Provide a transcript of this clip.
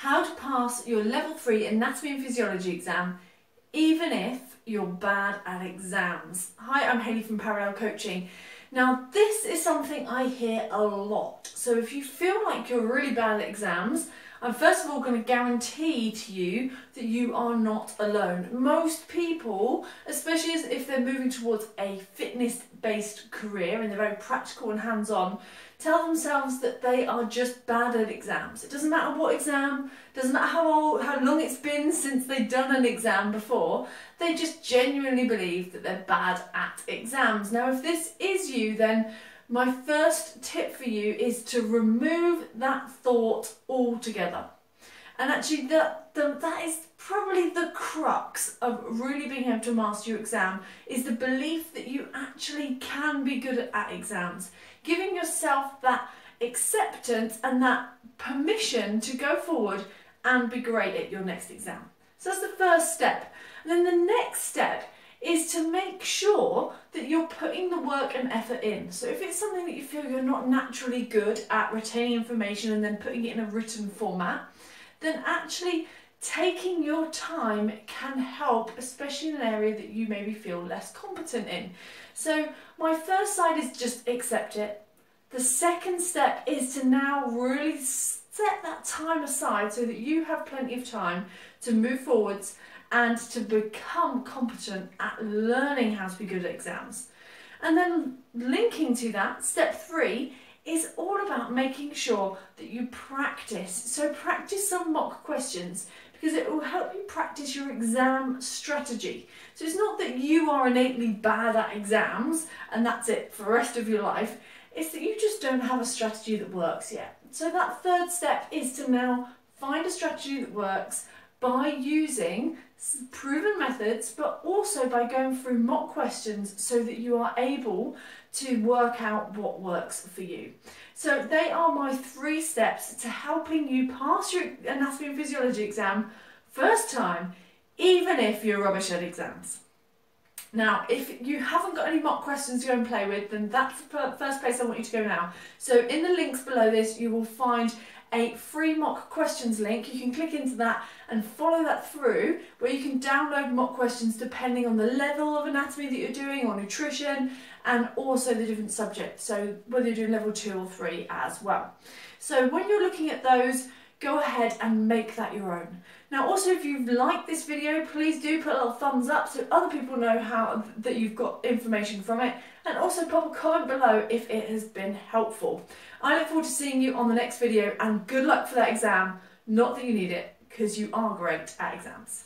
how to pass your level 3 anatomy and physiology exam even if you're bad at exams. Hi, I'm Hayley from Parallel Coaching. Now, this is something I hear a lot. So if you feel like you're really bad at exams, I'm first of all going to guarantee to you that you are not alone. Most people, especially if they're moving towards a fitness based career and they're very practical and hands on, tell themselves that they are just bad at exams. It doesn't matter what exam, doesn't matter how old, how long it's been since they've done an exam before, they just genuinely believe that they're bad at exams. Now, if this is you, then my first tip for you is to remove that thought altogether. And actually, that, the, that is probably the crux of really being able to master your exam is the belief that you actually can be good at, exams. Giving yourself that acceptance and that permission to go forward and be great at your next exam. So that's the first step. And then the next step is to make sure that you're putting the work and effort in. So if it's something that you feel you're not naturally good at retaining information and then putting it in a written format, then actually taking your time can help, especially in an area that you maybe feel less competent in. So my first side is just accept it. The second step is to now really set that time aside so that you have plenty of time to move forwards and to become competent at learning how to be good at exams. And then linking to that, step three is all about making sure that you practice. So practice some mock questions because it will help you practice your exam strategy. So it's not that you are innately bad at exams and that's it for the rest of your life. It's that you don't have a strategy that works yet. So that third step is to now find a strategy that works by using proven methods, but also by going through mock questions so that you are able to work out what works for you. So they are my three steps to helping you pass your anatomy and physiology exam first time, even if you're rubbish at exams. Now, if you haven't got any mock questions to go and play with, then that's the first place I want you to go now. So in the links below this, you will find a free mock questions link. You can click into that and follow that through where you can download mock questions depending on the level of anatomy that you're doing or nutrition and also the different subjects. So whether you're doing level two or three as well. So when you're looking at those, go ahead and make that your own. Now also if you've liked this video, please do put a little thumbs up so other people know how that you've got information from it and also pop a comment below if it has been helpful. I look forward to seeing you on the next video and good luck for that exam. Not that you need it, because you are great at exams.